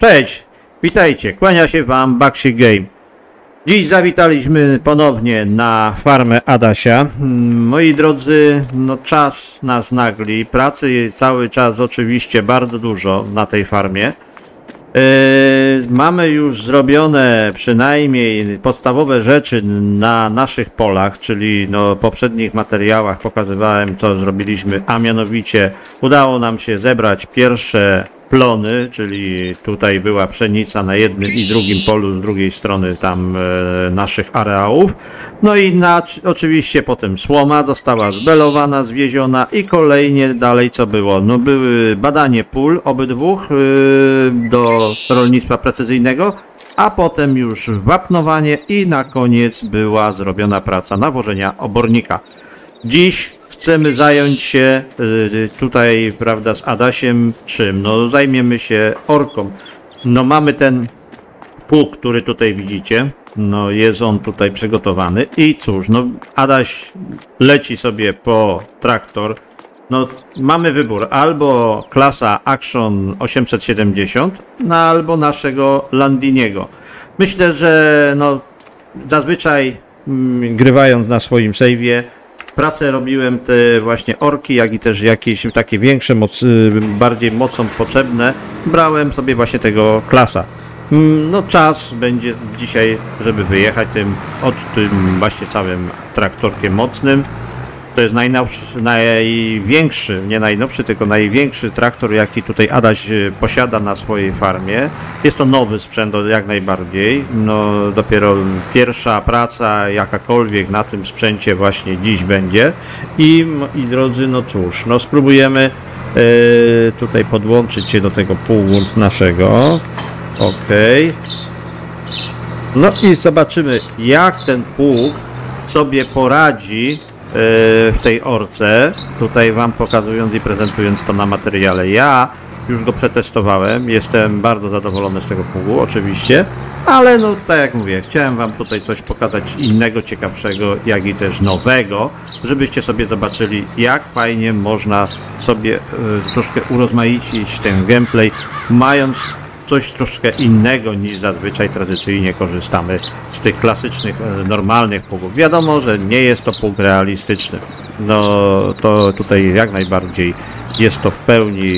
Cześć, witajcie, kłania się wam Bakshi Game. Dziś zawitaliśmy ponownie na farmę Adasia. Mm, Moi drodzy, no czas nas nagli, pracy cały czas oczywiście bardzo dużo na tej farmie. Yy, mamy już zrobione przynajmniej podstawowe rzeczy na naszych polach, czyli no, poprzednich materiałach pokazywałem co zrobiliśmy, a mianowicie udało nam się zebrać pierwsze plony, czyli tutaj była pszenica na jednym i drugim polu, z drugiej strony tam e, naszych areałów. No i na, oczywiście potem słoma została zbelowana, zwieziona i kolejnie dalej co było? No były badanie pól obydwóch e, do rolnictwa precyzyjnego, a potem już wapnowanie i na koniec była zrobiona praca nawożenia obornika. Dziś chcemy zająć się y, tutaj, prawda, z Adasiem czym? No zajmiemy się orką. No mamy ten pług, który tutaj widzicie. No jest on tutaj przygotowany i cóż, no Adaś leci sobie po traktor. No mamy wybór albo klasa Action 870, no albo naszego Landiniego. Myślę, że no zazwyczaj mm, grywając na swoim save'ie pracę robiłem te właśnie orki, jak i też jakieś takie większe, moc, y, bardziej mocą potrzebne. Brałem sobie właśnie tego klasa. Mm, No czas będzie dzisiaj, żeby wyjechać tym, od tym właśnie całym traktorkiem mocnym. To jest największy, nie najnowszy, tylko największy traktor, jaki tutaj Adaś y, posiada na swojej farmie. Jest to nowy sprzęt jak najbardziej. No dopiero pierwsza praca jakakolwiek na tym sprzęcie właśnie dziś będzie. I, i drodzy, no cóż, no spróbujemy y, tutaj podłączyć się do tego pługu naszego. Okej. No i zobaczymy, jak ten pług sobie poradzi w tej orce. Tutaj Wam pokazując i prezentując to na materiale. Ja już go przetestowałem, jestem bardzo zadowolony z tego pługu, oczywiście. Ale no tak jak mówię, chciałem Wam tutaj coś pokazać innego, ciekawszego, jak i też nowego, żebyście sobie zobaczyli, jak fajnie można sobie e, troszkę urozmaicić ten gameplay, mając coś troszkę innego niż zazwyczaj tradycyjnie korzystamy z tych klasycznych, e, normalnych pługów. Wiadomo, że nie jest to pług realistyczny. No to tutaj jak najbardziej jest to w pełni.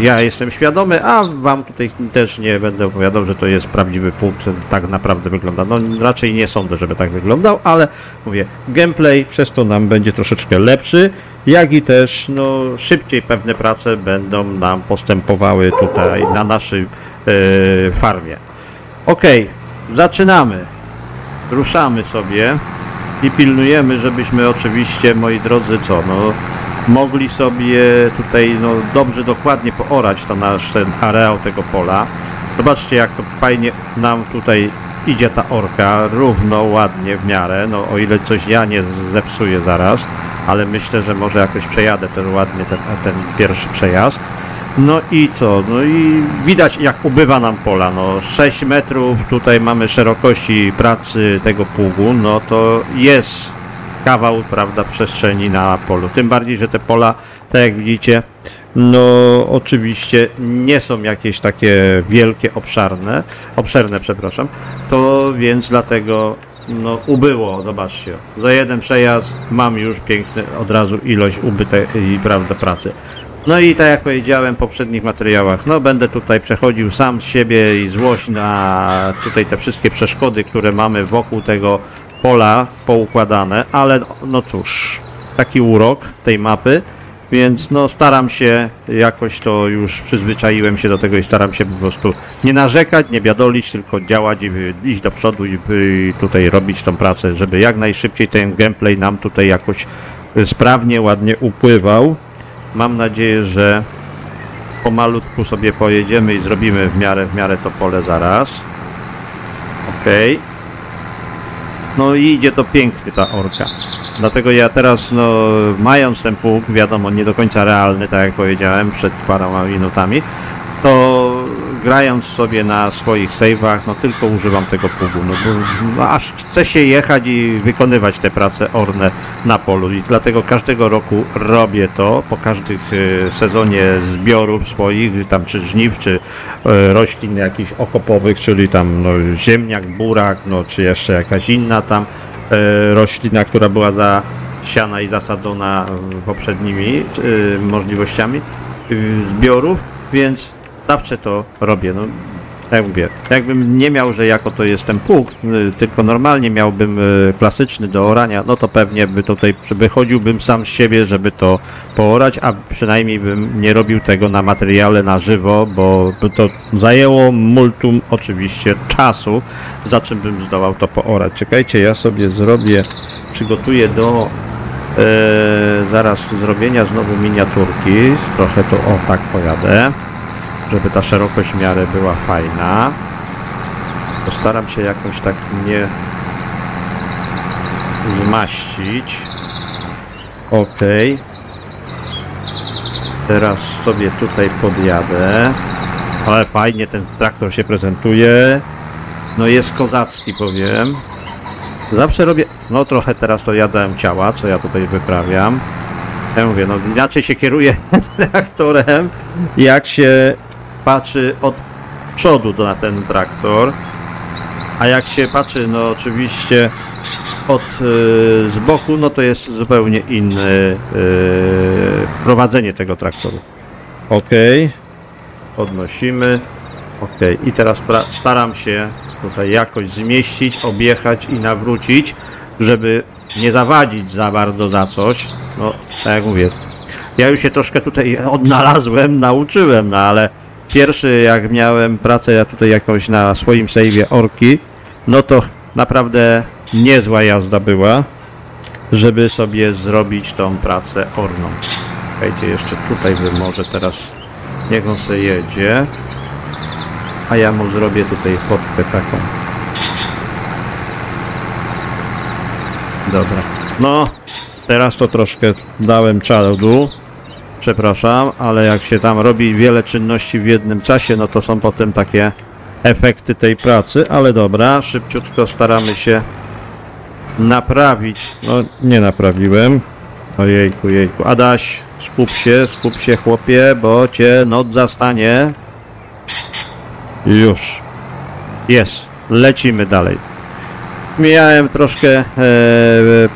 Ja jestem świadomy, a wam tutaj też nie będę opowiadał, że to jest prawdziwy pług, tak naprawdę wygląda. No raczej nie sądzę, żeby tak wyglądał, ale mówię, gameplay przez to nam będzie troszeczkę lepszy, jak i też no szybciej pewne prace będą nam postępowały tutaj na naszej e, farmie. Okej, zaczynamy. Ruszamy sobie i pilnujemy, żebyśmy oczywiście, moi drodzy, co, no, mogli sobie tutaj, no, dobrze, dokładnie poorać to nasz ten areał tego pola. Zobaczcie, jak to fajnie nam tutaj idzie ta orka, równo, ładnie, w miarę, no, o ile coś ja nie zepsuję zaraz, ale myślę, że może jakoś przejadę ten ładnie, ten, ten pierwszy przejazd. No i co? No i widać jak ubywa nam pola. No 6 metrów tutaj mamy szerokości pracy tego pługu, no to jest kawał, prawda, przestrzeni na polu. Tym bardziej, że te pola, tak jak widzicie, no oczywiście nie są jakieś takie wielkie, obszarne, obszerne, przepraszam, to więc dlatego no ubyło, zobaczcie, za jeden przejazd mam już piękny od razu ilość ubytej, prawda, pracy. No i tak jak powiedziałem w poprzednich materiałach, no będę tutaj przechodził sam z siebie i złość na tutaj te wszystkie przeszkody, które mamy wokół tego pola poukładane, ale no cóż, taki urok tej mapy, więc no staram się jakoś to już przyzwyczaiłem się do tego i staram się po prostu nie narzekać, nie biadolić, tylko działać i iść do przodu i tutaj robić tą pracę, żeby jak najszybciej ten gameplay nam tutaj jakoś sprawnie, ładnie upływał. Mam nadzieję, że pomalutku sobie pojedziemy i zrobimy w miarę, w miarę to pole zaraz. Okej. No i idzie to pięknie ta orka. Dlatego ja teraz, no, mając ten pług, wiadomo, nie do końca realny, tak jak powiedziałem przed paroma minutami, to grając sobie na swoich save'ach, no tylko używam tego pługu, no bo no, aż chce się jechać i wykonywać te prace orne na polu. I dlatego każdego roku robię to, po każdym e, sezonie zbiorów swoich, tam czy żniw, czy e, roślin jakichś okopowych, czyli tam no, ziemniak, burak, no czy jeszcze jakaś inna tam e, roślina, która była zasiana i zasadzona poprzednimi możliwościami zbiorów, więc zawsze to robię. No, jak mówię, jakbym nie miał, że jako to jestem pług, y, tylko normalnie miałbym y, klasyczny do orania, no to pewnie by tutaj wychodziłbym sam z siebie, żeby to poorać, a przynajmniej bym nie robił tego na materiale na żywo, bo by to zajęło multum oczywiście czasu, za czym bym zdołał to poorać. Czekajcie, ja sobie zrobię, przygotuję do e, zaraz zrobienia znowu miniaturki, trochę to o tak pojadę żeby ta szerokość w miarę była fajna. Postaram się jakoś tak nie zmaścić. Ok. Teraz sobie tutaj podjadę. Ale fajnie ten traktor się prezentuje. No jest kozacki powiem. Zawsze robię, no trochę teraz to jadłem ciała, co ja tutaj wyprawiam. Ja mówię, no inaczej się kieruję traktorem, jak się patrzy od przodu na ten traktor, a jak się patrzy, no oczywiście od y, z boku, no to jest zupełnie inne y, prowadzenie tego traktoru. Ok, podnosimy. Ok, i teraz staram się tutaj jakoś zmieścić, objechać i nawrócić, żeby nie zawadzić za bardzo za coś. No, tak jak mówię, ja już się troszkę tutaj odnalazłem, nauczyłem, no ale Pierwszy, jak miałem pracę tutaj jakąś na swoim save'ie Orki, no to naprawdę niezła jazda była, żeby sobie zrobić tą pracę orną. Słuchajcie, jeszcze tutaj wy może teraz niech on sobie jedzie, a ja mu zrobię tutaj fotkę taką. Dobra. No, teraz to troszkę dałem czadu przepraszam, ale jak się tam robi wiele czynności w jednym czasie, no to są potem takie efekty tej pracy, ale dobra, szybciutko staramy się naprawić. No, nie naprawiłem. Ojejku, jejku. Adaś, skup się, skup się chłopie, bo cię noc zastanie. Już. Jest. Lecimy dalej. Miałem troszkę e,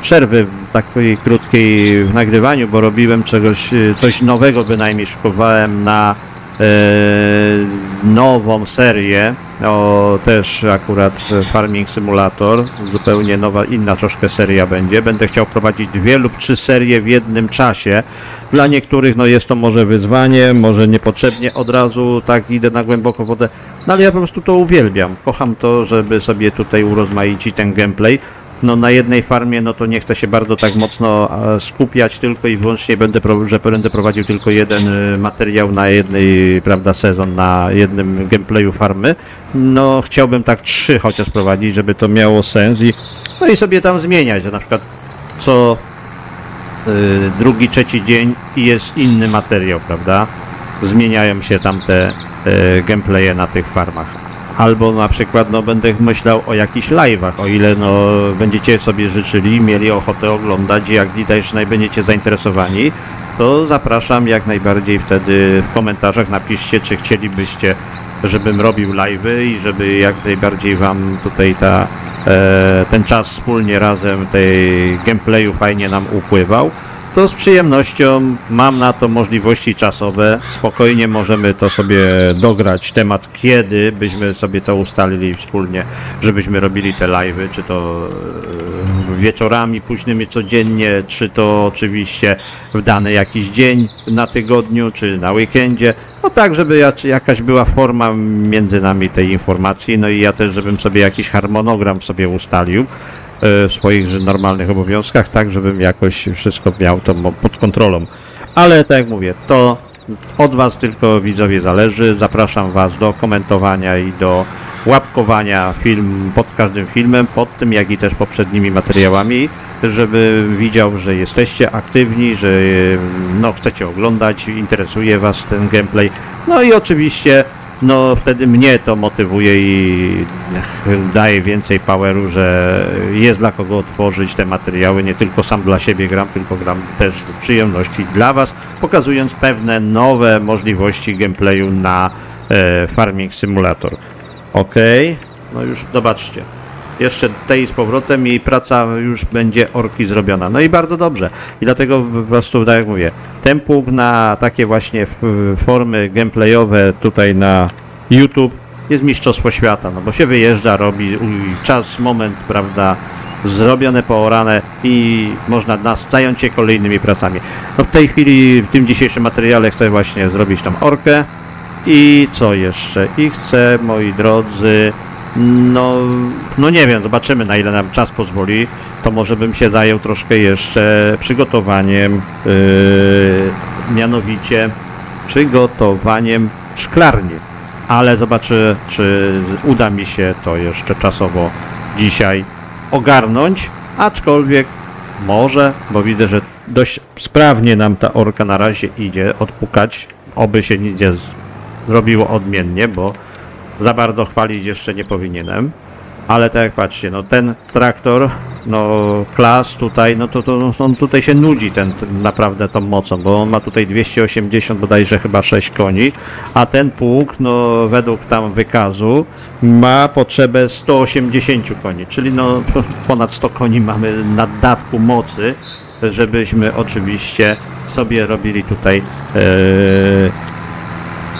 przerwy takiej krótkiej w nagrywaniu, bo robiłem czegoś, e, coś nowego bynajmniej szykowałem na e, nową serię, o, też akurat Farming Simulator, zupełnie nowa, inna troszkę seria będzie. Będę chciał prowadzić dwie lub trzy serie w jednym czasie. Dla niektórych no jest to może wyzwanie, może niepotrzebnie od razu tak idę na głęboką wodę, no ale ja po prostu to uwielbiam. Kocham to, żeby sobie tutaj urozmaicić ten gameplay no na jednej farmie, no to nie chcę się bardzo tak mocno skupiać tylko i wyłącznie będę, że będę prowadził tylko jeden y, materiał na jednej, prawda, sezon, na jednym gameplayu farmy. No chciałbym tak trzy chociaż prowadzić, żeby to miało sens i no i sobie tam zmieniać, że na przykład co y, drugi, trzeci dzień jest inny materiał, prawda? Zmieniają się tam te y, gameplaye na tych farmach. Albo na przykład no, będę myślał o jakichś live'ach, o ile no, będziecie sobie życzyli, mieli ochotę oglądać, jak też będziecie zainteresowani, to zapraszam jak najbardziej wtedy w komentarzach napiszcie, czy chcielibyście, żebym robił live'y i żeby jak najbardziej Wam tutaj ta, e, ten czas wspólnie razem tej gameplayu fajnie nam upływał to z przyjemnością mam na to możliwości czasowe. Spokojnie możemy to sobie dograć temat, kiedy byśmy sobie to ustalili wspólnie, żebyśmy robili te live'y, czy to e, wieczorami późnymi codziennie, czy to oczywiście w dany jakiś dzień na tygodniu, czy na weekendzie. No tak, żeby jakaś była forma między nami tej informacji, no i ja też, żebym sobie jakiś harmonogram sobie ustalił, w swoich normalnych obowiązkach, tak żebym jakoś wszystko miał to pod kontrolą. Ale tak jak mówię, to od Was tylko widzowie zależy. Zapraszam Was do komentowania i do łapkowania film pod każdym filmem, pod tym jak i też poprzednimi materiałami, żeby widział, że jesteście aktywni, że no, chcecie oglądać, interesuje Was ten gameplay. No i oczywiście no wtedy mnie to motywuje i daje więcej poweru, że jest dla kogo otworzyć te materiały, nie tylko sam dla siebie gram, tylko gram też z przyjemności dla Was, pokazując pewne nowe możliwości gameplayu na e, Farming Simulator. Ok, no już zobaczcie. Jeszcze tej z powrotem jej praca już będzie orki zrobiona. No i bardzo dobrze. I dlatego po prostu, tak jak mówię, ten pług na takie właśnie formy gameplayowe tutaj na YouTube jest mistrzostwo świata, no bo się wyjeżdża, robi czas, moment, prawda, zrobione, poorane i można nas zająć się kolejnymi pracami. No w tej chwili, w tym dzisiejszym materiale chcę właśnie zrobić tą orkę i co jeszcze? I chcę, moi drodzy, no, no nie wiem, zobaczymy na ile nam czas pozwoli. To może bym się zajął troszkę jeszcze przygotowaniem, yy, mianowicie przygotowaniem szklarni. Ale zobaczę, czy uda mi się to jeszcze czasowo dzisiaj ogarnąć, aczkolwiek może, bo widzę, że dość sprawnie nam ta orka na razie idzie odpukać, oby się nic nie zrobiło odmiennie, bo za bardzo chwalić jeszcze nie powinienem. Ale tak jak patrzcie, no ten traktor, no klas tutaj, no to, to on tutaj się nudzi ten, naprawdę tą mocą, bo on ma tutaj 280 bodajże chyba 6 koni, a ten pług, no według tam wykazu ma potrzebę 180 koni, czyli no ponad 100 koni mamy na datku mocy, żebyśmy oczywiście sobie robili tutaj e,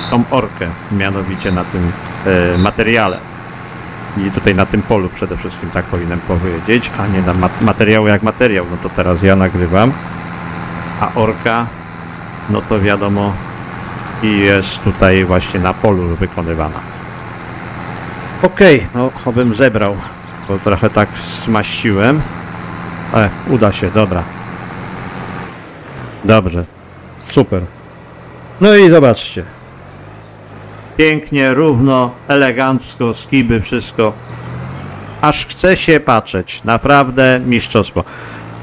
tą orkę, mianowicie na tym materiale. I tutaj na tym polu przede wszystkim tak powinienem powiedzieć, a nie na mat- materiał jak materiał, no to teraz ja nagrywam, a orka, no to wiadomo, i jest tutaj właśnie na polu wykonywana. Okej, no obym zebrał, bo trochę tak smaściłem. E, uda się, dobra. Dobrze, super. No i zobaczcie, pięknie, równo, elegancko, skiby, wszystko. Aż chce się patrzeć. Naprawdę mistrzostwo.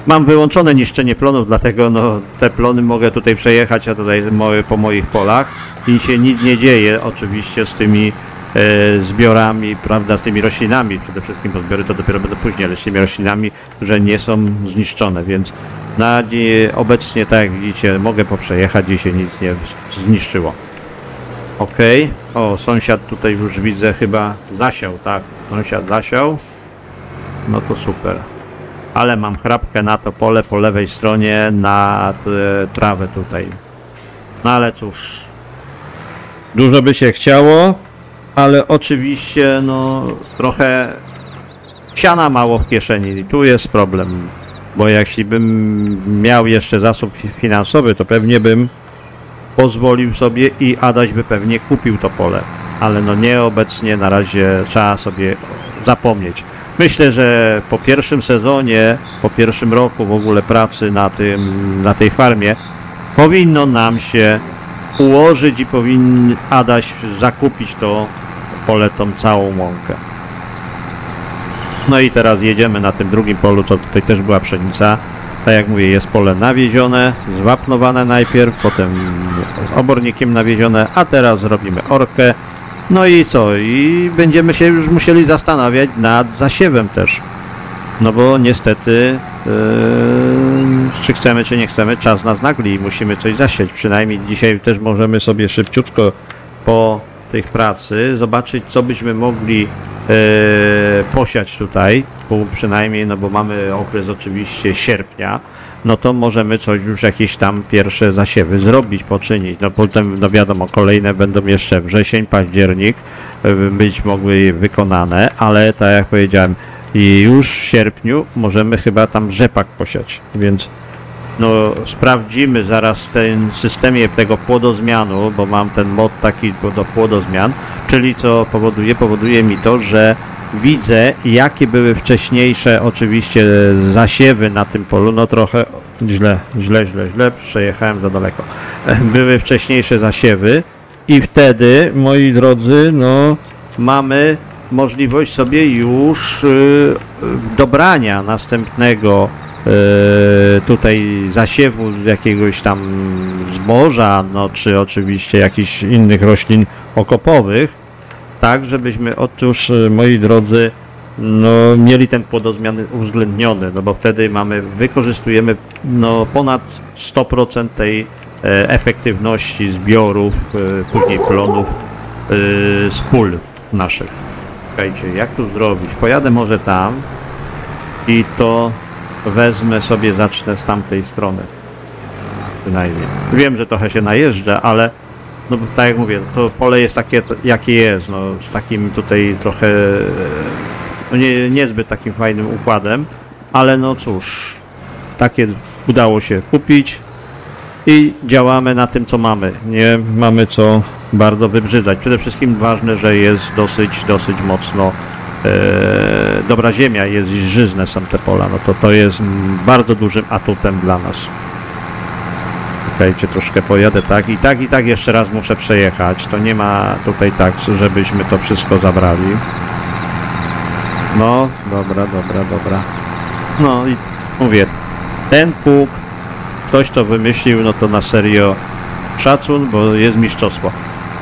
Mam wyłączone niszczenie plonów, dlatego no, te plony mogę tutaj przejechać, a tutaj po moich polach i się nic nie dzieje oczywiście z tymi e, zbiorami, prawda, z tymi roślinami, przede wszystkim, bo zbiory to dopiero będą później, ale z tymi roślinami, że nie są zniszczone, więc na obecnie, tak jak widzicie, mogę poprzejechać i się nic nie zniszczyło. Okej. O, sąsiad tutaj już widzę chyba zasiał, tak. Sąsiad zasiał. No to super. Ale mam chrapkę na to pole po lewej stronie na e, trawę tutaj. No ale cóż. Dużo by się chciało, ale oczywiście no trochę siana mało w kieszeni i tu jest problem. Bo jeśli bym miał jeszcze zasób finansowy, to pewnie bym pozwolił sobie i Adaś by pewnie kupił to pole. Ale no nie obecnie, na razie trzeba sobie zapomnieć. Myślę, że po pierwszym sezonie, po pierwszym roku w ogóle pracy na, tym, na tej farmie, powinno nam się ułożyć i powinien Adaś zakupić to pole, tą całą łąkę. No i teraz jedziemy na tym drugim polu, co tutaj też była pszenica. Tak jak mówię, jest pole nawiezione, zwapnowane najpierw, potem obornikiem nawiezione, a teraz zrobimy orkę. No i co? I będziemy się już musieli zastanawiać nad zasiewem też. No bo niestety, yy, czy chcemy, czy nie chcemy, czas nas nagli i musimy coś zasieć. Przynajmniej dzisiaj też możemy sobie szybciutko po tych pracy zobaczyć, co byśmy mogli posiać tutaj, przynajmniej, no bo mamy okres oczywiście sierpnia, no to możemy coś już jakieś tam pierwsze zasiewy zrobić, poczynić. No potem, no wiadomo, kolejne będą jeszcze wrzesień, październik, e, być mogły wykonane, ale tak jak powiedziałem, i już w sierpniu możemy chyba tam rzepak posiać, więc no sprawdzimy zaraz w tym systemie tego płodozmianu, bo mam ten mod taki do płodozmian, czyli co powoduje? Powoduje mi to, że widzę jakie były wcześniejsze oczywiście zasiewy na tym polu, no trochę źle, źle, źle, źle, przejechałem za daleko. Były wcześniejsze zasiewy i wtedy, moi drodzy, no mamy możliwość sobie już y, y, dobrania następnego tutaj zasiewu jakiegoś tam zboża, no czy oczywiście jakichś innych roślin okopowych, tak żebyśmy otóż, y, moi drodzy, no, mieli ten płodozmiany uwzględniony, no bo wtedy mamy, wykorzystujemy no, ponad 100% tej e, efektywności zbiorów, e, później plonów e, z pól naszych. Słuchajcie, jak tu zrobić? Pojadę może tam i to wezmę sobie, zacznę z tamtej strony. Przynajmniej. Wiem, że trochę się najeżdżę, ale no tak jak mówię, to pole jest takie, jakie jest, no z takim tutaj trochę no nie, niezbyt takim fajnym układem, ale no cóż, takie udało się kupić i działamy na tym, co mamy. Nie mamy co bardzo wybrzydzać. Przede wszystkim ważne, że jest dosyć, dosyć mocno dobra ziemia, jest i żyzne są te pola. No to to jest bardzo dużym atutem dla nas. Czekajcie, troszkę pojadę tak i tak i tak jeszcze raz muszę przejechać. To nie ma tutaj tak, żebyśmy to wszystko zabrali. No, dobra, dobra, dobra. No i mówię, ten pług, ktoś to wymyślił, no to na serio szacun, bo jest mistrzostwo.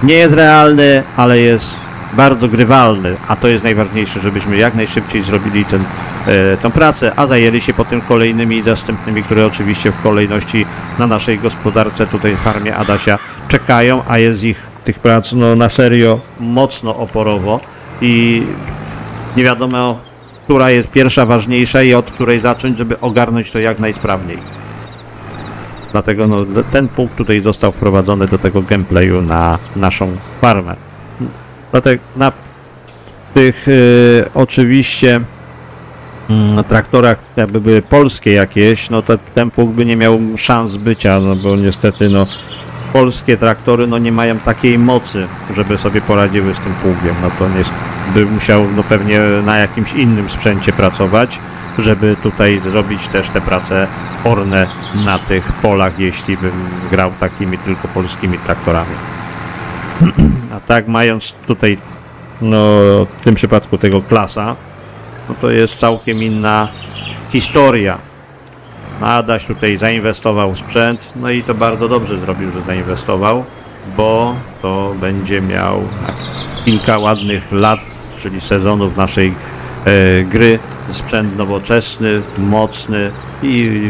Nie jest realny, ale jest bardzo grywalny, a to jest najważniejsze, żebyśmy jak najszybciej zrobili ten, e, tą pracę, a zajęli się potem kolejnymi następnymi, które oczywiście w kolejności na naszej gospodarce, tutaj farmie Adasia czekają, a jest ich tych prac no, na serio mocno oporowo i nie wiadomo, która jest pierwsza ważniejsza i od której zacząć, żeby ogarnąć to jak najsprawniej. Dlatego no, ten punkt tutaj został wprowadzony do tego gameplayu na naszą farmę. Dlatego na tych y, oczywiście mm, traktorach jakby były polskie jakieś, no to ten punkt by nie miał szans bycia, no bo niestety no polskie traktory no nie mają takiej mocy, żeby sobie poradziły z tym pługiem. No to jest, by musiał no pewnie na jakimś innym sprzęcie pracować, żeby tutaj zrobić też te prace orne na tych polach, jeśli bym grał takimi tylko polskimi traktorami. A tak mając tutaj no w tym przypadku tego klasa, no to jest całkiem inna historia. Adaś tutaj zainwestował w sprzęt, no i to bardzo dobrze zrobił, że zainwestował, bo to będzie miał kilka ładnych lat, czyli sezonów naszej e, gry. Sprzęt nowoczesny, mocny i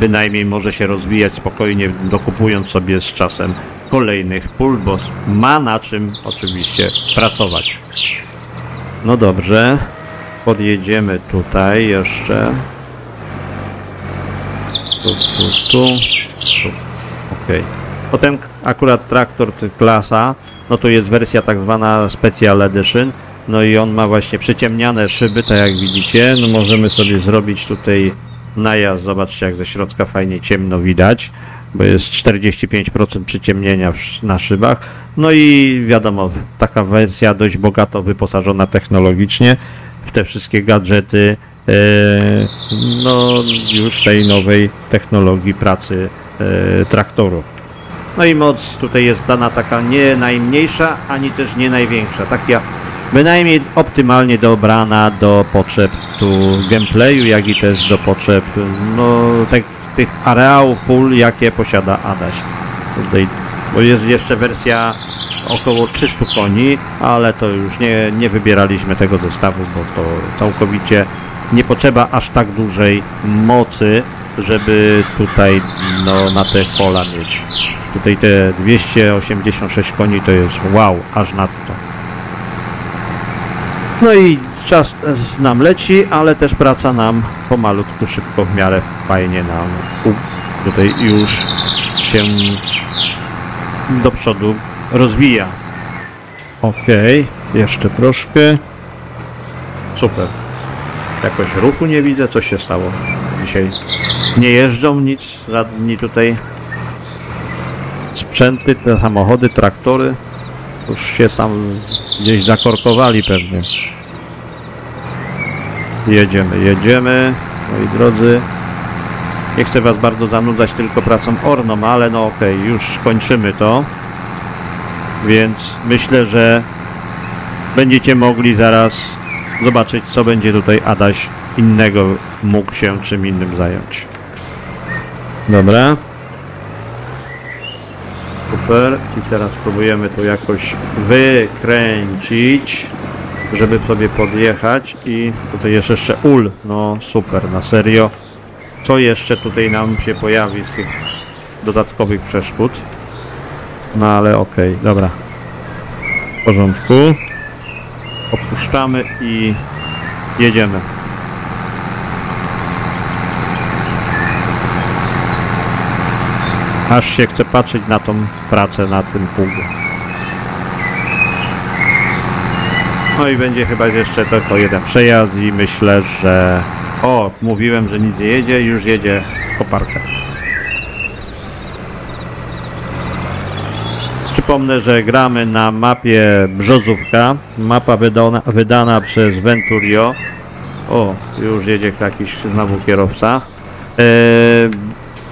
bynajmniej może się rozwijać spokojnie, dokupując sobie z czasem kolejnych pól, bo ma na czym oczywiście pracować. No dobrze, podjedziemy tutaj jeszcze. Tu, tu, tu. tu. Okej. Potem akurat traktor klasa, no to jest wersja tak zwana Special Edition. No i on ma właśnie przyciemniane szyby, tak jak widzicie. No możemy sobie zrobić tutaj najazd. Zobaczcie jak ze środka fajnie ciemno widać, bo jest 45% przyciemnienia na szybach. No i wiadomo, taka wersja dość bogato wyposażona technologicznie w te wszystkie gadżety, e, no już tej nowej technologii pracy e, traktoru. No i moc tutaj jest dana taka nie najmniejsza, ani też nie największa. Taka bynajmniej optymalnie dobrana do potrzeb tu gameplayu, jak i też do potrzeb no, tych, tych areałów pól, jakie posiada Adaś. Tutaj, bo jest jeszcze wersja około 300 koni, ale to już nie, nie wybieraliśmy tego zestawu, bo to całkowicie nie potrzeba aż tak dużej mocy, żeby tutaj no, na te pola mieć. Tutaj te 286 koni to jest wow, aż nadto. No i czas nam leci, ale też praca nam pomalutku, szybko, w miarę fajnie nam tutaj już się do przodu rozwija. Okej, jeszcze troszkę. Super. Jakoś ruchu nie widzę, co się stało dzisiaj. Nie jeżdżą nic, żadni tutaj sprzęty, te samochody, traktory. Już się tam gdzieś zakorkowali pewnie. Jedziemy, jedziemy, moi drodzy. Nie chcę was bardzo zanudzać tylko pracą orną, ale no okej, już kończymy to. Więc myślę, że będziecie mogli zaraz zobaczyć, co będzie tutaj Adaś innego mógł się czym innym zająć. Dobra. Super. I teraz spróbujemy to jakoś wykręcić, żeby sobie podjechać i tutaj jest jeszcze ul. No super, na serio. Co jeszcze tutaj nam się pojawi z tych dodatkowych przeszkód? No ale okej, dobra. W porządku. Opuszczamy i jedziemy. Aż się chce patrzeć na tą pracę na tym pługu. No i będzie chyba jeszcze tylko jeden przejazd i myślę, że... O, mówiłem, że nic nie jedzie, już jedzie koparka. Przypomnę, że gramy na mapie Brzozówka. Mapa wydana, wydana przez Venturio. O, już jedzie jakiś znowu kierowca. E,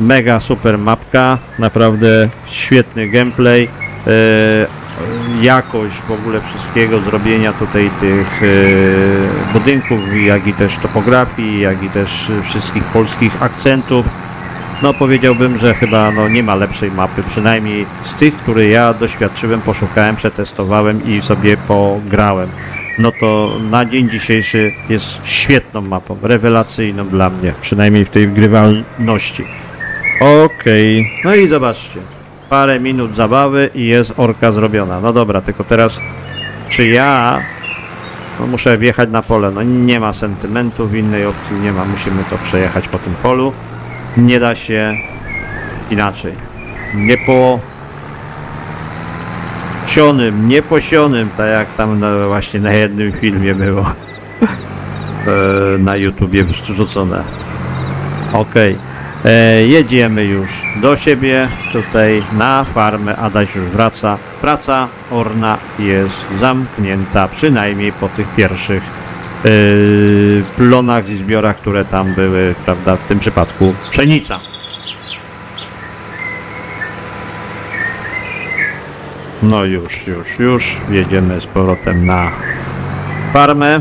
mega super mapka, naprawdę świetny gameplay. E, jakość w ogóle wszystkiego, zrobienia tutaj tych e, budynków, jak i też topografii, jak i też wszystkich polskich akcentów. No powiedziałbym, że chyba no, nie ma lepszej mapy, przynajmniej z tych, które ja doświadczyłem, poszukałem, przetestowałem i sobie pograłem. No to na dzień dzisiejszy jest świetną mapą, rewelacyjną dla mnie, przynajmniej w tej grywalności. Okej, no i zobaczcie, parę minut zabawy i jest orka zrobiona. No dobra, tylko teraz czy ja no muszę wjechać na pole, no nie ma sentymentów, innej opcji nie ma, musimy to przejechać po tym polu nie da się inaczej. Nie po sionym, nie posionym, tak jak tam właśnie na jednym filmie było e, na YouTubie wrzucone. Okej, e, jedziemy już do siebie, tutaj na farmę, Adaś już wraca. Praca orna jest zamknięta, przynajmniej po tych pierwszych yy, plonach i zbiorach, które tam były, prawda, w tym przypadku pszenica. No już, już, już jedziemy z powrotem na farmę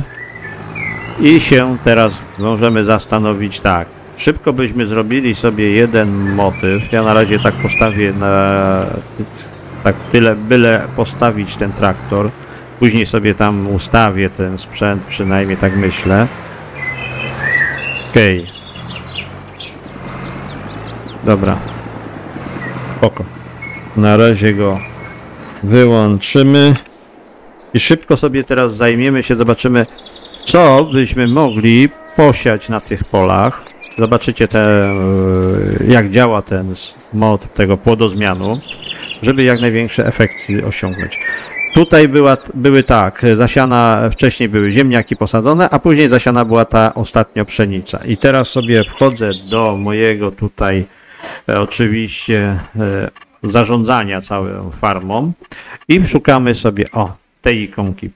i się teraz możemy zastanowić tak. Szybko byśmy zrobili sobie jeden motyw. Ja na razie tak postawię na tak tyle, byle postawić ten traktor. Później sobie tam ustawię ten sprzęt, przynajmniej tak myślę. Okej. Dobra. Spoko. Na razie go wyłączymy. I szybko sobie teraz zajmiemy się, zobaczymy, co byśmy mogli posiać na tych polach. Zobaczycie te, e, jak działa ten mod tego płodozmianu, żeby jak największe efekty osiągnąć. Tutaj była, były tak, zasiana, wcześniej były ziemniaki posadzone, a później zasiana była ta ostatnio pszenica. I teraz sobie wchodzę do mojego tutaj e, oczywiście e, zarządzania całą farmą i szukamy sobie, o, tej ikonki.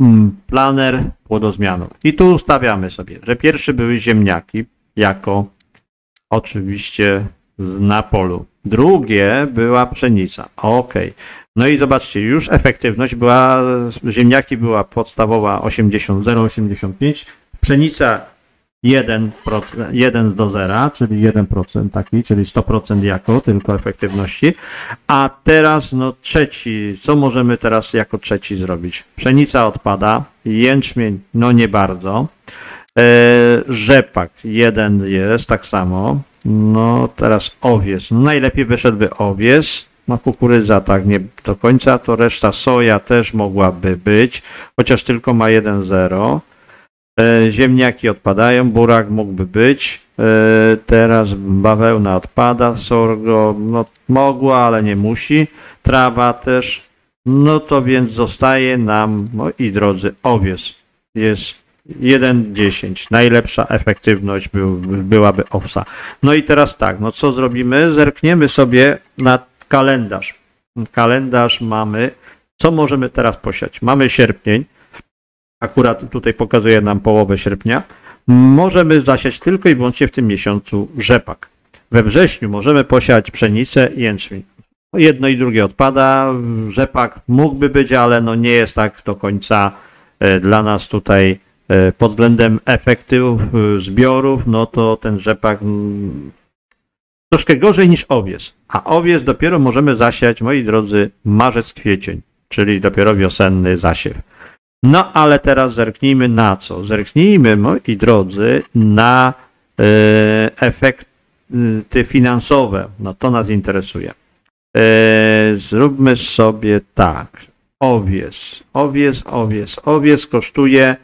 Mm, Planer płodozmianu. I tu ustawiamy sobie, że pierwsze były ziemniaki jako oczywiście na polu. Drugie była pszenica. Ok. No i zobaczcie, już efektywność była, ziemniaki była podstawowa 80, 0,85, pszenica 1%, 1 do 0, czyli 1% taki, czyli 100% jako, tylko efektywności. A teraz, no trzeci, co możemy teraz jako trzeci zrobić? Pszenica odpada, jęczmień, no nie bardzo. E, rzepak, jeden jest, tak samo. No teraz owiec, no najlepiej wyszedłby owiec, no kukurydza tak nie do końca, to reszta soja też mogłaby być, chociaż tylko ma 1,0. E, ziemniaki odpadają, burak mógłby być. E, teraz bawełna odpada, sorgo no, mogła, ale nie musi. Trawa też. No to więc zostaje nam, moi drodzy, owiec. Jest 1,10. Najlepsza efektywność był, byłaby owsa. No i teraz tak, no co zrobimy? Zerkniemy sobie na kalendarz. Kalendarz mamy. Co możemy teraz posiać? Mamy sierpień. Akurat tutaj pokazuje nam połowę sierpnia. Możemy zasiać tylko i wyłącznie w tym miesiącu rzepak. We wrześniu możemy posiać pszenicę i jęczmień. No, jedno i drugie odpada. Rzepak mógłby być, ale no nie jest tak do końca e, dla nas tutaj pod względem efektywów e, zbiorów, no to ten rzepak Troszkę gorzej niż owies. A owies dopiero możemy zasiać, moi drodzy, marzec, kwiecień, czyli dopiero wiosenny zasiew. No ale teraz zerknijmy na co? Zerknijmy, moi drodzy, na e, efekty finansowe. No to nas interesuje. E, zróbmy sobie tak. Owies, owies, owies. Owies kosztuje e,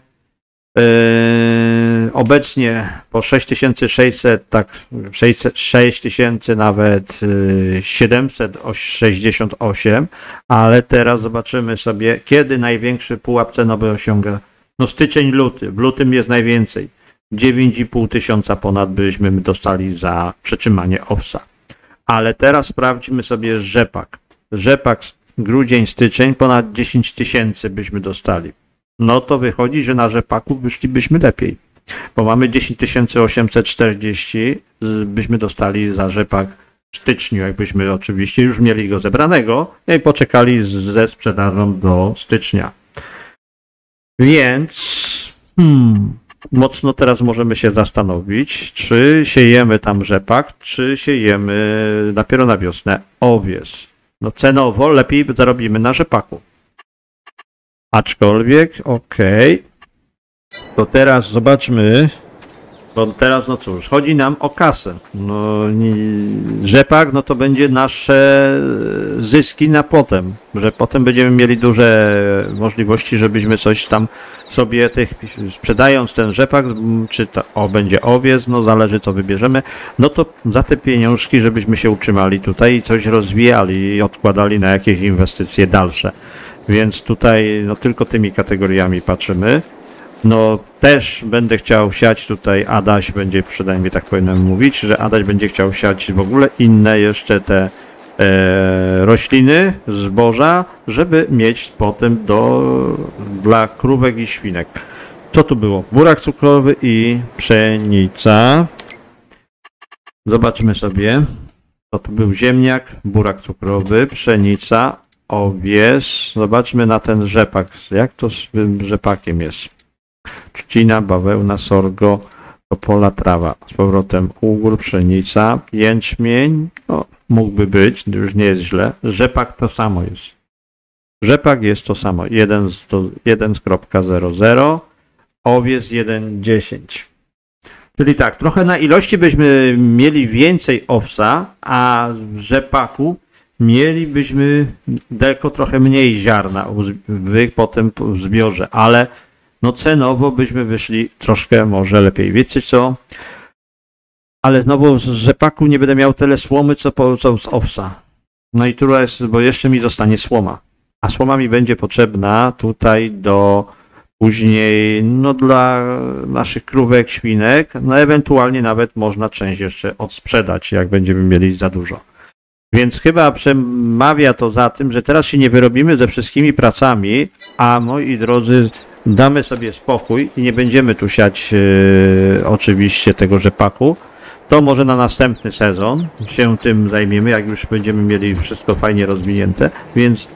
obecnie po 6600, tak 600, 6000 nawet e, 768, ale teraz zobaczymy sobie, kiedy największy pułap cenowy osiąga. No styczeń, luty. W lutym jest najwięcej. 9,5 tysiąca ponad byśmy dostali za przetrzymanie owsa. Ale teraz sprawdźmy sobie rzepak. Rzepak grudzień, styczeń ponad 10 tysięcy byśmy dostali. No to wychodzi, że na rzepaku wyszlibyśmy lepiej. Bo mamy 10 840 z- byśmy dostali za rzepak w styczniu, jakbyśmy oczywiście już mieli go zebranego no i poczekali ze sprzedażą do stycznia. Więc hmm, mocno teraz możemy się zastanowić, czy siejemy tam rzepak, czy siejemy dopiero na wiosnę owies. No cenowo lepiej zarobimy na rzepaku. Aczkolwiek, okej. To teraz zobaczmy, bo teraz, no cóż, chodzi nam o kasę. No, nie, rzepak, no to będzie nasze zyski na potem, że potem będziemy mieli duże możliwości, żebyśmy coś tam sobie tych, sprzedając ten rzepak, czy to o, będzie owiec, no zależy co wybierzemy, no to za te pieniążki, żebyśmy się utrzymali tutaj i coś rozwijali i odkładali na jakieś inwestycje dalsze. Więc tutaj no tylko tymi kategoriami patrzymy. No też będę chciał siać tutaj, Adaś będzie przynajmniej tak powinienem mówić, że Adaś będzie chciał siać w ogóle inne jeszcze te e, rośliny, zboża, żeby mieć potem do, dla krówek i świnek. Co tu było? Burak cukrowy i pszenica. Zobaczmy sobie. To tu był ziemniak, burak cukrowy, pszenica, owies. Zobaczmy na ten rzepak. Jak to z tym rzepakiem jest? trzcina, bawełna, sorgo, topola, trawa. Z powrotem ugór, pszenica, jęczmień, no, mógłby być, już nie jest źle. Rzepak to samo jest. Rzepak jest to samo, 1 z, to 1,00, owiec 1,10. Czyli tak, trochę na ilości byśmy mieli więcej owsa, a w rzepaku mielibyśmy daleko trochę mniej ziarna w, potem w zbiorze, ale no cenowo byśmy wyszli troszkę może lepiej. Wiecie co? Ale znowu z rzepaku nie będę miał tyle słomy, co, po, z owsa. No i tu jest, bo jeszcze mi zostanie słoma. A słoma mi będzie potrzebna tutaj do później, no dla naszych krówek, świnek, no ewentualnie nawet można część jeszcze odsprzedać, jak będziemy mieli za dużo. Więc chyba przemawia to za tym, że teraz się nie wyrobimy ze wszystkimi pracami, a moi drodzy, damy sobie spokój i nie będziemy tu siać e, oczywiście tego rzepaku, to może na następny sezon się tym zajmiemy, jak już będziemy mieli wszystko fajnie rozwinięte, więc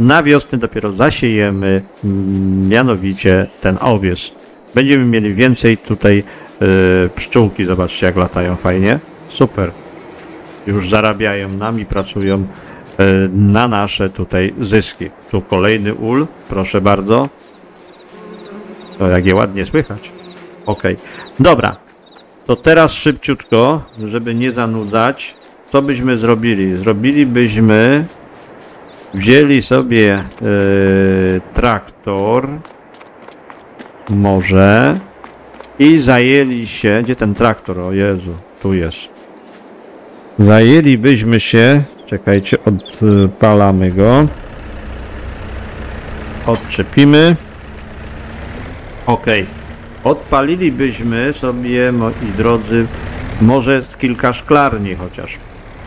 na wiosnę dopiero zasiejemy mm, mianowicie ten owies. Będziemy mieli więcej tutaj e, pszczółki, zobaczcie jak latają fajnie. Super. Już zarabiają nam i pracują e, na nasze tutaj zyski. Tu kolejny ul, proszę bardzo. To jak je ładnie słychać. Ok. Dobra. To teraz szybciutko, żeby nie zanudzać, co byśmy zrobili? Zrobilibyśmy, wzięli sobie e, traktor, może, i zajęli się, gdzie ten traktor? O Jezu, tu jest. Zajęlibyśmy się, czekajcie, odpalamy go. Odczepimy. Ok. Odpalilibyśmy sobie, moi drodzy, może kilka szklarni chociaż.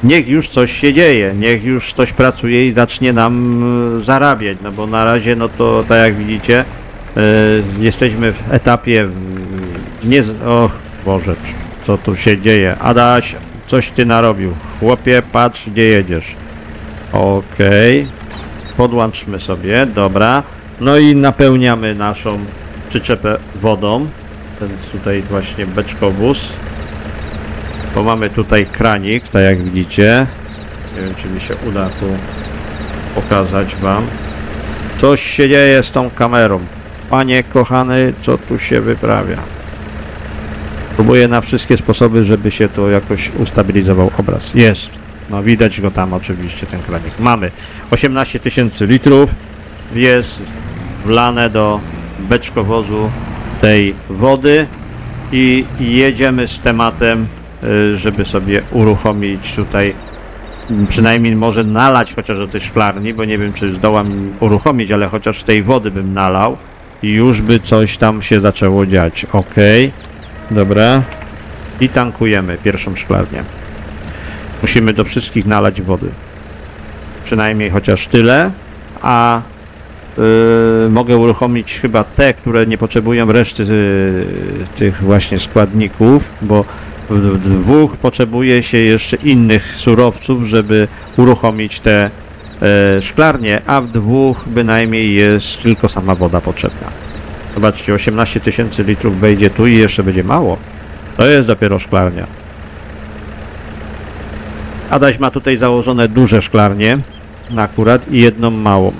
Niech już coś się dzieje, niech już coś pracuje i zacznie nam e, zarabiać, no bo na razie, no to tak jak widzicie, e, jesteśmy w etapie nie... Och, Boże, co tu się dzieje? Adaś, coś ty narobił. Chłopie, patrz, gdzie jedziesz. Okej. Podłączmy sobie, dobra. No i napełniamy naszą przyczepę wodą. Ten tutaj właśnie beczkowóz. bo mamy tutaj kranik, tak jak widzicie. Nie wiem, czy mi się uda tu pokazać wam. Coś się dzieje z tą kamerą. Panie kochany, co tu się wyprawia? Próbuję na wszystkie sposoby, żeby się to jakoś ustabilizował obraz. Jest. No widać go tam oczywiście, ten kranik. Mamy 18 tysięcy litrów. Jest wlane do beczkowozu tej wody i jedziemy z tematem, y, żeby sobie uruchomić tutaj przynajmniej może nalać chociaż do tej szklarni, bo nie wiem czy zdołam uruchomić, ale chociaż tej wody bym nalał i już by coś tam się zaczęło dziać. Ok, dobra. I tankujemy pierwszą szklarnię. Musimy do wszystkich nalać wody. Przynajmniej chociaż tyle, a Yy, mogę uruchomić chyba te, które nie potrzebują reszty yy, tych właśnie składników, bo w dwóch potrzebuje się jeszcze innych surowców, żeby uruchomić te e, szklarnie, a w dwóch bynajmniej jest tylko sama woda potrzebna. Zobaczcie, 18 tysięcy litrów wejdzie tu i jeszcze będzie mało. To jest dopiero szklarnia. Adaś ma tutaj założone duże szklarnie, na akurat i jedną małą.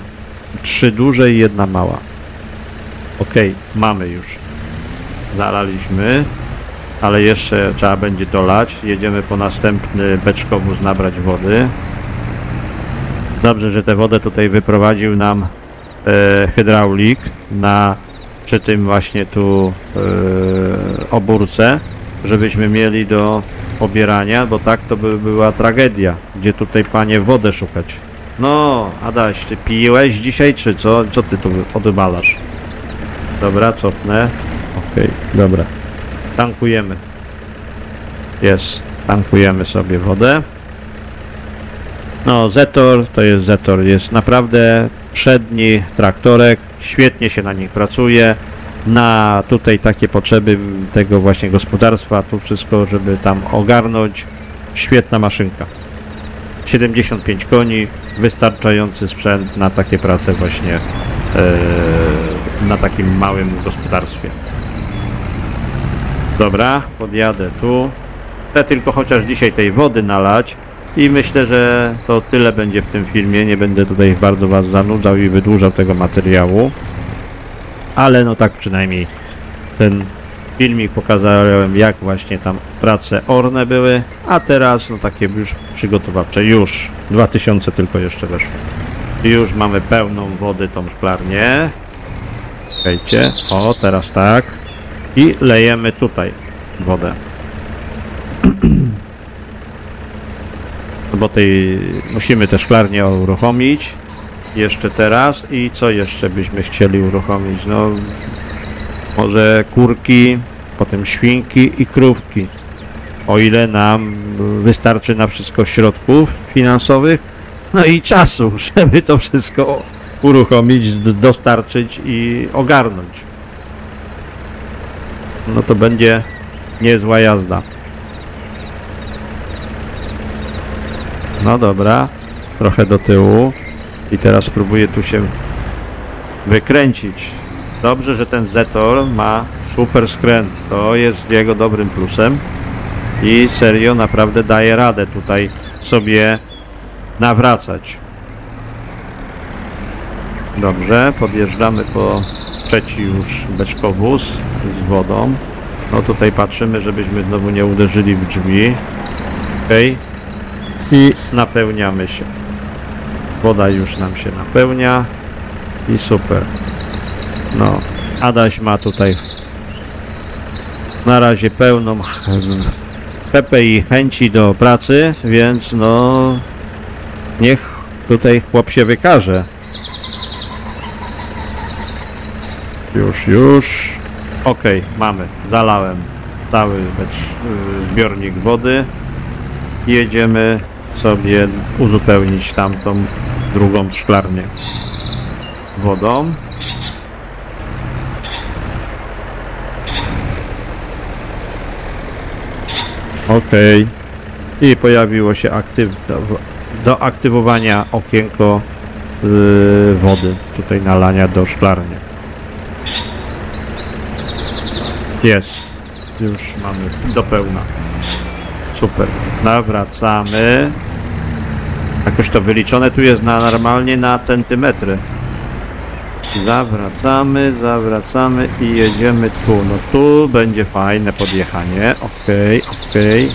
Trzy duże i jedna mała. Ok, mamy już. Zalaliśmy, ale jeszcze trzeba będzie dolać. Jedziemy po następny beczkowóz nabrać wody. Dobrze, że tę wodę tutaj wyprowadził nam e, hydraulik na przy tym właśnie tu e, obórce, żebyśmy mieli do pobierania, bo tak to by była tragedia, gdzie tutaj panie wodę szukać. No, Adaś, ty piłeś dzisiaj, czy co? Co ty tu odwalasz? Dobra, cofnę. Okej, dobra. Tankujemy. Jest. Tankujemy sobie wodę. No, Zetor to jest Zetor. Jest naprawdę przedni traktorek. Świetnie się na nich pracuje. Na tutaj takie potrzeby tego właśnie gospodarstwa, tu wszystko, żeby tam ogarnąć. Świetna maszynka. 75 koni, wystarczający sprzęt na takie prace właśnie e, na takim małym gospodarstwie. Dobra, podjadę tu. Chcę tylko chociaż dzisiaj tej wody nalać i myślę, że to tyle będzie w tym filmie. Nie będę tutaj bardzo Was zanudzał i wydłużał tego materiału. Ale no tak przynajmniej ten filmik pokazałem jak właśnie tam prace orne były, a teraz no takie już przygotowawcze, już 2000 tylko jeszcze weszło. Już mamy pełną wody tą szklarnię. Czekajcie, o teraz tak. I lejemy tutaj wodę. Bo tej musimy te szklarnię uruchomić jeszcze teraz i co jeszcze byśmy chcieli uruchomić? No może kurki, potem świnki i krówki. O ile nam wystarczy na wszystko środków finansowych, no i czasu, żeby to wszystko uruchomić, dostarczyć i ogarnąć. No to będzie niezła jazda. No dobra, trochę do tyłu i teraz spróbuję tu się wykręcić. Dobrze, że ten Zetor ma super skręt. To jest jego dobrym plusem. I serio naprawdę daje radę tutaj sobie nawracać. Dobrze, podjeżdżamy po trzeci już beczkowóz z wodą. No tutaj patrzymy, żebyśmy znowu nie uderzyli w drzwi. Ok. I napełniamy się. Woda już nam się napełnia. I super. No, Adaś ma tutaj na razie pełną pepę i chęci do pracy, więc no niech tutaj chłop się wykaże. Już, już. Okej, mamy. Zalałem cały zbiornik wody. Jedziemy sobie uzupełnić tamtą drugą szklarnię wodą. OK. I pojawiło się aktyw do, do aktywowania okienko yy, wody, tutaj nalania do szklarni. Jest. Już mamy do pełna. Super. Nawracamy. Jakoś to wyliczone tu jest na normalnie na centymetry. Zawracamy, zawracamy i jedziemy tu. No tu będzie fajne podjechanie. Okej, okej.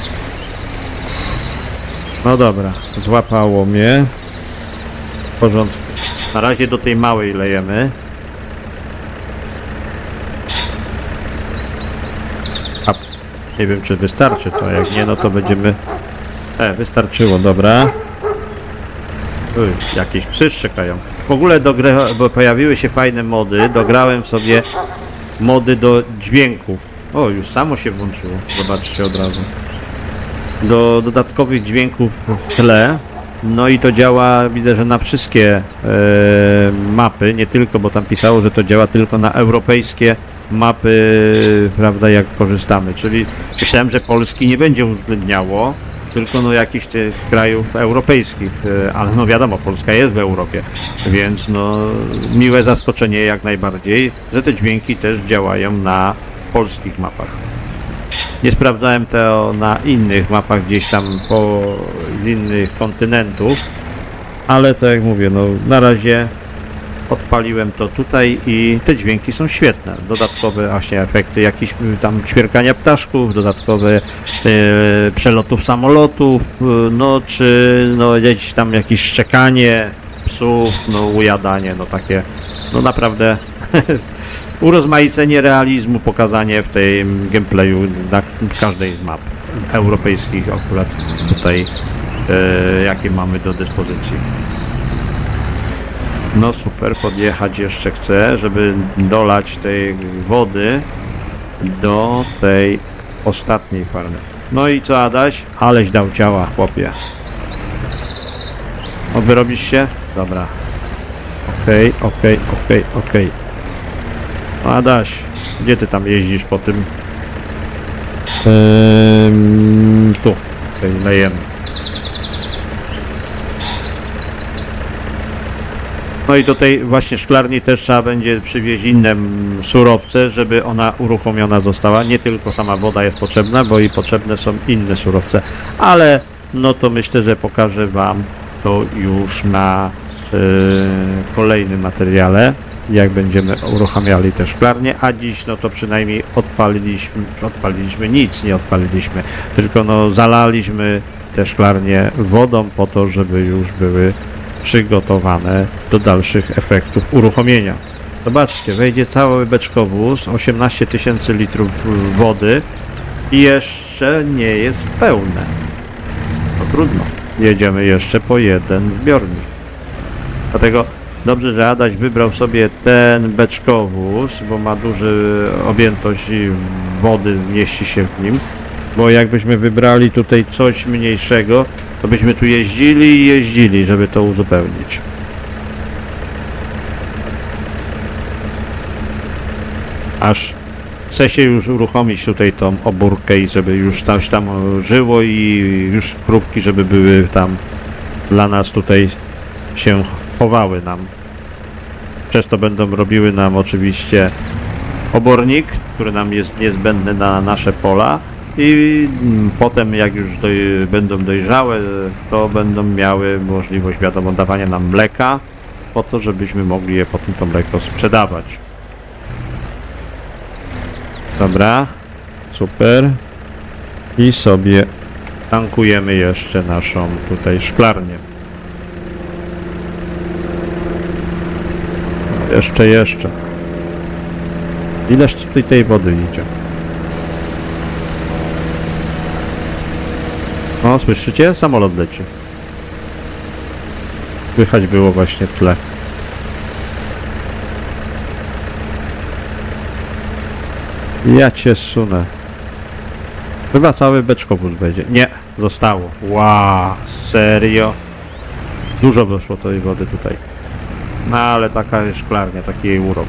No dobra, złapało mnie. W porządku. Na razie do tej małej lejemy. A nie wiem czy wystarczy to, jak nie no to będziemy... E, wystarczyło, dobra. Jakieś psy szczekają. W ogóle do gry, bo pojawiły się fajne mody, dograłem sobie mody do dźwięków. O, już samo się włączyło, zobaczcie od razu. Do dodatkowych dźwięków w tle. No i to działa, widzę, że na wszystkie e, mapy, nie tylko, bo tam pisało, że to działa tylko na europejskie mapy, prawda, jak korzystamy. Czyli myślałem, że Polski nie będzie uwzględniało, tylko no jakichś tych krajów europejskich, e, ale no wiadomo, Polska jest w Europie, więc no miłe zaskoczenie jak najbardziej, że te dźwięki też działają na polskich mapach. Nie sprawdzałem to na innych mapach gdzieś tam po z innych kontynentów, ale tak jak mówię, no na razie odpaliłem to tutaj i te dźwięki są świetne. Dodatkowe właśnie efekty jakieś y, tam ćwierkania ptaszków, dodatkowe e, przelotów samolotów, e, no czy no gdzieś tam jakieś szczekanie psów, no ujadanie, no takie, no naprawdę urozmaicenie realizmu, pokazanie w tym gameplayu na każdej z map europejskich akurat tutaj, jakie mamy do dyspozycji. No super, podjechać jeszcze chcę, żeby dolać tej wody do tej ostatniej farmy. No i co Adaś? Aleś dał ciała, chłopie. O, wyrobisz się? Dobra. Okej, okej, okej, okej. No Adaś, gdzie ty tam jeździsz po tym? Ehm, tu. Tutaj lejemy. No i do tej właśnie szklarni też trzeba będzie przywieźć inne mm, surowce, żeby ona uruchomiona została. Nie tylko sama woda jest potrzebna, bo i potrzebne są inne surowce. Ale no to myślę, że pokażę Wam to już na yy, kolejnym materiale, jak będziemy uruchamiali te szklarnie, a dziś no to przynajmniej odpaliliśmy, odpaliliśmy nic, nie odpaliliśmy, tylko no zalaliśmy te szklarnie wodą po to, żeby już były przygotowane do dalszych efektów uruchomienia. Zobaczcie, wejdzie cały beczkowóz, 18 tysięcy litrów wody i jeszcze nie jest pełne. No trudno, jedziemy jeszcze po jeden zbiornik. Dlatego dobrze, że Adaś wybrał sobie ten beczkowóz, bo ma duży objętość wody, mieści się w nim. Bo jakbyśmy wybrali tutaj coś mniejszego, to byśmy tu jeździli i jeździli, żeby to uzupełnić. Aż chce się już uruchomić tutaj tą obórkę i żeby już coś tam żyło i już próbki, żeby były tam dla nas tutaj się chowały nam. Przez to będą robiły nam oczywiście obornik, który nam jest niezbędny na nasze pola i potem jak już doj będą dojrzałe, to będą miały możliwość wiadomo dawania nam mleka po to, żebyśmy mogli je potem to mleko sprzedawać. Dobra, super. I sobie tankujemy jeszcze naszą tutaj szklarnię. Jeszcze, jeszcze. Ileż tutaj tej wody idzie? Słyszycie? Samolot leci. Słychać było właśnie tle. Ja cię sunę. Chyba cały beczkowóz będzie. Nie, zostało. Wow, serio? Dużo wyszło tej wody tutaj. No ale taka jest szklarnia, taki jej urok.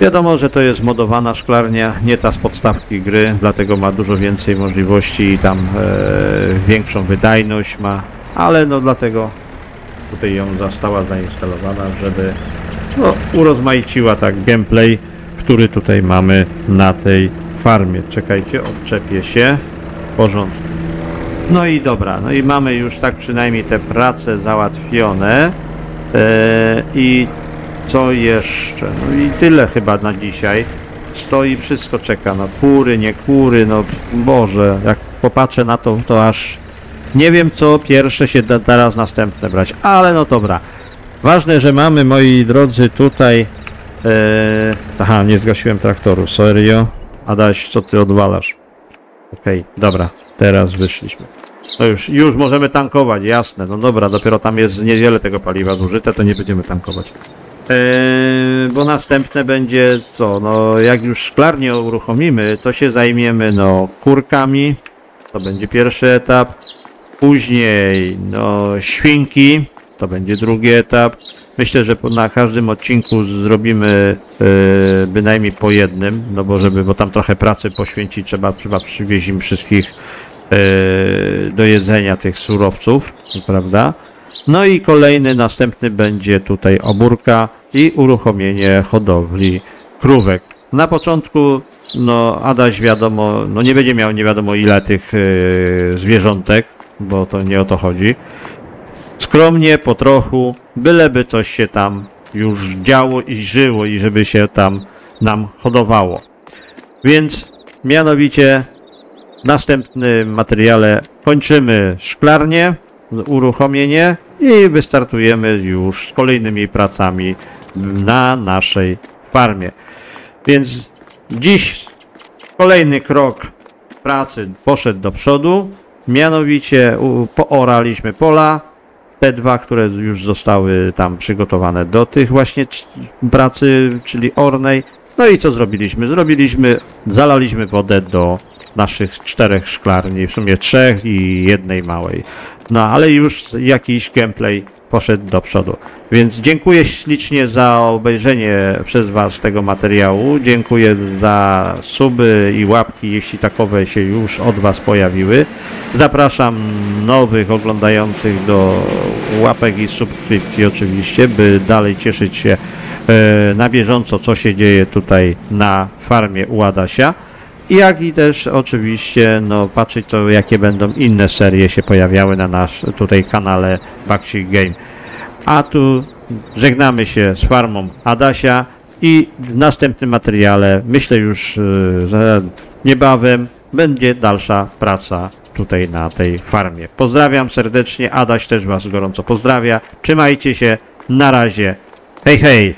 Wiadomo, że to jest modowana szklarnia, nie ta z podstawki gry, dlatego ma dużo więcej możliwości i tam e, większą wydajność ma, ale no dlatego tutaj ją została zainstalowana, żeby no, urozmaiciła tak gameplay, który tutaj mamy na tej farmie. Czekajcie, odczepię się. porządku. No i dobra, no i mamy już tak przynajmniej te prace załatwione. E, I co jeszcze? No i tyle chyba na dzisiaj. Stoi, wszystko czeka, no kury, nie kury, no Boże, jak popatrzę na to, to aż nie wiem co pierwsze się da teraz następne brać, ale no dobra. Ważne, że mamy, moi drodzy, tutaj... E, aha, nie zgasiłem traktoru, serio? Adaś, co ty odwalasz? Okej, dobra, teraz wyszliśmy. No już, już możemy tankować, jasne, no dobra, dopiero tam jest niewiele tego paliwa zużyte, to nie będziemy tankować. Eee, bo następne będzie co, no jak już szklarnię uruchomimy, to się zajmiemy no kurkami, to będzie pierwszy etap, później no świnki, to będzie drugi etap. Myślę, że na każdym odcinku zrobimy e, bynajmniej po jednym, no bo żeby, bo tam trochę pracy poświęcić trzeba, trzeba przywieźć im wszystkich e, do jedzenia tych surowców, prawda? No i kolejny, następny będzie tutaj obórka i uruchomienie hodowli krówek. Na początku, no Adaś wiadomo, no nie będzie miał nie wiadomo ile tych e, zwierzątek, bo to nie o to chodzi. Skromnie, po trochu, byleby coś się tam już działo i żyło i żeby się tam nam hodowało. Więc mianowicie w następnym materiale kończymy szklarnię, uruchomienie i wystartujemy już z kolejnymi pracami na naszej farmie. Więc dziś kolejny krok pracy poszedł do przodu, mianowicie pooraliśmy pola, te dwa, które już zostały tam przygotowane do tych właśnie pracy, czyli ornej. No i co zrobiliśmy? Zrobiliśmy, zalaliśmy wodę do naszych czterech szklarni, w sumie trzech i jednej małej. No ale już jakiś gameplay poszedł do przodu. Więc dziękuję ślicznie za obejrzenie przez Was tego materiału. Dziękuję za suby i łapki, jeśli takowe się już od Was pojawiły. Zapraszam nowych oglądających do łapek i subskrypcji oczywiście, by dalej cieszyć się e, na bieżąco, co się dzieje tutaj na farmie u. Jak i też oczywiście no, patrzeć co, jakie będą inne serie się pojawiały na nasz tutaj kanale Baksik Game. A tu żegnamy się z farmą Adasia i w następnym materiale, myślę już yy, że niebawem, będzie dalsza praca tutaj na tej farmie. Pozdrawiam serdecznie, Adaś też Was gorąco pozdrawia. Trzymajcie się, na razie. Hej, hej!